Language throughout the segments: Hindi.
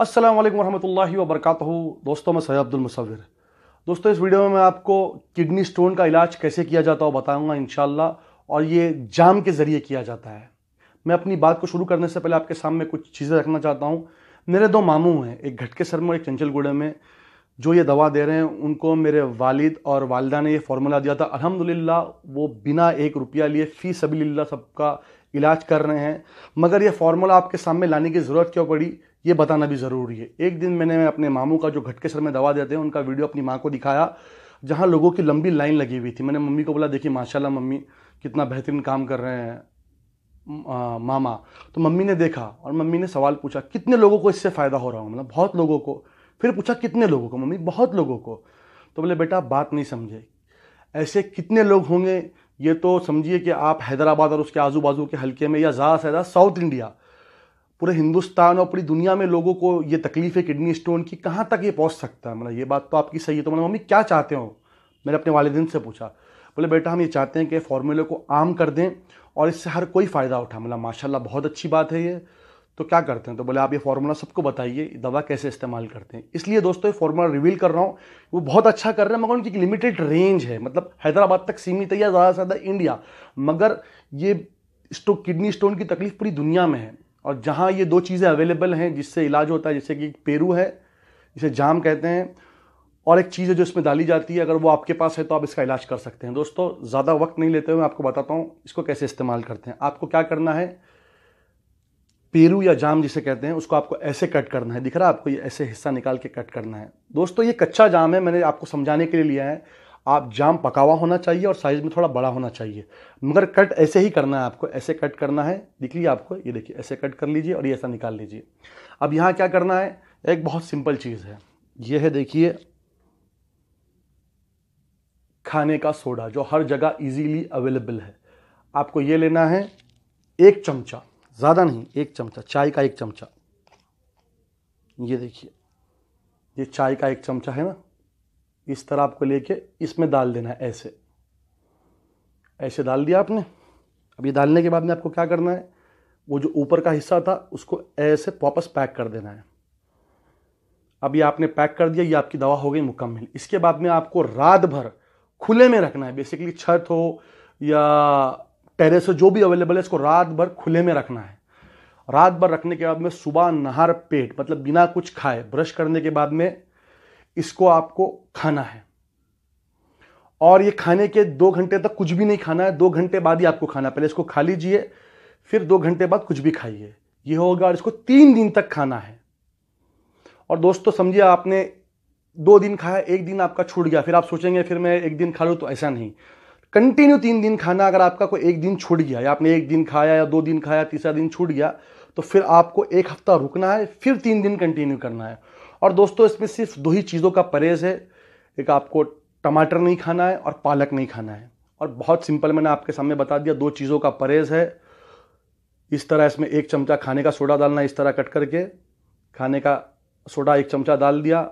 अस्सलाम वालेकुम रहमतुल्लाहि दोस्तों, मैं सैयद अब्दुल मुसविर दोस्तों, इस वीडियो में मैं आपको किडनी स्टोन का इलाज कैसे किया जाता है बताऊँगा इंशाल्लाह, और ये जाम के ज़रिए किया जाता है। मैं अपनी बात को शुरू करने से पहले आपके सामने कुछ चीज़ें रखना चाहता हूँ। मेरे दो मामू हैं, एक घटके सर में और एक चंचल गुड़े में। जो ये दवा दे रहे हैं उनको मेरे वालिद और वालदा ने ये फार्मूला दिया था। अल्हम्दुलिल्लाह वो बिना एक रुपया लिए फ़ी सबीलिल्लाह सबका इलाज कर रहे हैं। मगर ये फार्मूला आपके सामने लाने की ज़रूरत क्यों पड़ी ये बताना भी ज़रूरी है। एक दिन मैंने अपने मामू का जो घटके सर में दवा देते हैं उनका वीडियो अपनी माँ को दिखाया जहाँ लोगों की लंबी लाइन लगी हुई थी। मैंने मम्मी को बोला देखिए माशाल्लाह मम्मी कितना बेहतरीन काम कर रहे हैं आ, मामा। तो मम्मी ने देखा और मम्मी ने सवाल पूछा कितने लोगों को इससे फ़ायदा हो रहा हो मतलब बहुत लोगों को। फिर पूछा, कितने लोगों को? मम्मी, बहुत लोगों को। तो बोले, बेटा, बात नहीं समझे। ऐसे कितने लोग होंगे? ये तो समझिए कि आप हैदराबाद और उसके आजू बाजू के हल्के में या ज़्यादा से ज़्यादा साउथ इंडिया, पूरे हिंदुस्तान और पूरी दुनिया में लोगों को ये तकलीफ़ है किडनी स्टोन की कहाँ तक ये पहुँच सकता है? मतलब ये बात तो आपकी सही है। तो मैंने मम्मी, क्या चाहते हो? मैंने अपने वालदेन से पूछा। बोले, बेटा, हम ये चाहते हैं कि फार्मूले को आम कर दें और इससे हर कोई फ़ायदा उठा मतलब माशाल्लाह, बहुत अच्छी बात है ये। तो क्या करते हैं? तो बोले, आप ये फार्मूला सबको बताइए, दवा कैसे इस्तेमाल करते हैं? इसलिए दोस्तों, ये फार्मूला रिवील कर रहा हूँ। वो बहुत अच्छा कर रहे हैं, मगर उनकी एक लिमिटेड रेंज है। मतलब हैदराबाद तक सीमित है या ज़्यादा से ज़्यादा इंडिया मगर ये स्टो किडनी स्टोन की तकलीफ़ पूरी दुनिया में है। और जहाँ ये दो चीज़ें अवेलेबल हैं, जिससे इलाज होता है, जैसे कि पेरू है, जिसे जाम कहते हैं, और एक चीज़ है जो इसमें डाली जाती है, अगर वो आपके पास है तो आप इसका इलाज कर सकते हैं। दोस्तों, ज़्यादा वक्त नहीं लेते हुए मैं आपको बताता हूँ, इसको कैसे इस्तेमाल करते हैं। आपको क्या करना है? पेरू या जाम जिसे कहते हैं, उसको आपको ऐसे कट करना है। दिख रहा है आपको ये ऐसे हिस्सा निकाल के कट करना है। दोस्तों, ये कच्चा जाम है, मैंने आपको समझाने के लिए लिया है। आप जाम पका हुआ होना चाहिए और साइज़ में थोड़ा बड़ा होना चाहिए। मगर कट ऐसे ही करना है आपको, ऐसे कट करना है। दिख लीजिए आपको? ये देखिए, ऐसे कट कर लीजिए और ये ऐसा निकाल लीजिए। अब यहाँ क्या करना है? एक बहुत सिंपल चीज़ है। ये है देखिए, खाने का सोडा, जो हर जगह इजीली अवेलेबल है। आपको ये लेना है एक चमचा। ज़्यादा नहीं, एक चमचा, चाय का एक चमचा। ये देखिए, ये चाय का एक चमचा है ना, इस तरह आपको लेके इसमें डाल देना है ऐसे। ऐसे डाल दिया आपने। अब ये डालने के बाद में आपको क्या करना है, वो जो ऊपर का हिस्सा था, उसको ऐसे वापस पैक कर देना है। अब ये आपने पैक कर दिया, ये आपकी दवा हो गई मुकम्मल। इसके बाद में आपको रात भर खुले में रखना है। बेसिकली छत हो या टेरेस जो भी अवेलेबल है, इसको रात भर खुले में रखना है। रात भर रखने के बाद में सुबह नहर पेट मतलब बिना कुछ खाए, ब्रश करने के बाद में इसको आपको खाना है। और ये खाने के दो घंटे तक कुछ भी नहीं खाना है, दो घंटे बाद ही आपको खाना पहले इसको खा लीजिए, फिर दो घंटे बाद कुछ भी खाइए। ये होगा और इसको तीन दिन तक खाना है। और दोस्तों, समझिए आपने दो दिन खाया, एक दिन आपका छूट गया, फिर आप सोचेंगे, फिर मैं एक दिन खा लूँ तो ऐसा नहीं। कंटिन्यू तीन दिन खाना अगर आपका कोई एक दिन छूट गया, या आपने एक दिन खाया, या दो दिन खाया, तीसरा दिन छूट गया तो फिर आपको एक हफ़्ता रुकना है, फिर तीन दिन कंटिन्यू करना है। और दोस्तों, इसमें सिर्फ़ दो ही चीज़ों का परहेज है। एक आपको टमाटर नहीं खाना है और पालक नहीं खाना है। और बहुत सिंपल मैंने आपके सामने बता दिया, दो चीज़ों का परहेज है। इस तरह इसमें एक चमचा खाने का सोडा डालना, इस तरह कट करके खाने का सोडा एक चमचा डाल दिया,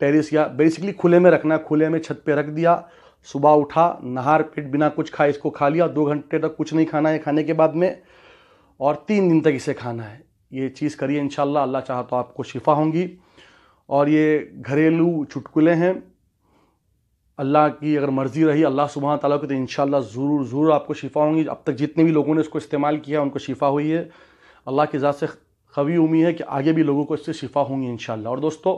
टेरिस या बेसिकली खुले में रखना, खुले में छत पे रख दिया। सुबह उठा, नहार पेट बिना कुछ खाए, इसको खा लिया, दो घंटे तक कुछ नहीं खाना है खाने के बाद में, और तीन दिन तक इसे खाना है। ये चीज़ करिए इन अल्लाह चाह तो आपको शिफा होंगी। और ये घरेलू चुटकुले हैं। अल्लाह की अगर मर्ज़ी रही, अल्लाह सुबह तला की तो इन ज़रूर ज़रूर आपको शिफा होंगी। अब तक जितने भी लोगों ने इसको इस्तेमाल किया उनको शिफा हुई है। अल्लाह की ज़ात से खवी उम्मीद है कि आगे भी लोगों को इससे शिफा होंगी इन और दोस्तों,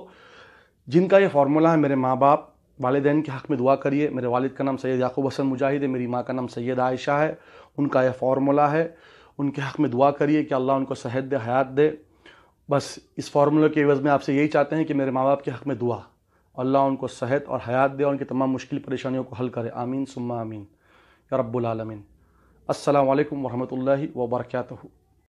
जिनका ये फार्मूला है मेरे माँ बाप वालदेन के हक़ में दुआ करिए। मेरे वालिद का नाम सैयद याकूब हसन मुजाहिद है, मेरी माँ का नाम सैयद आयशा है, उनका यह फार्मूला है। उनके हक़ में दुआ करिए कि अल्लाह उनको सेहत दे, हयात दे। बस इस फार्मूले के एवज़ में आपसे यही चाहते हैं कि मेरे माँ बाप के हक़ में दुआ। अल्लाह उनको सेहत और हयात दे और उनकी तमाम मुश्किल परेशानियों को हल करे। आमीन, सुम्मा आमीन। या रब्बुल आलमीन। अस्सलाम वालेकुम वरहमतुल्लाहि व बरकातहू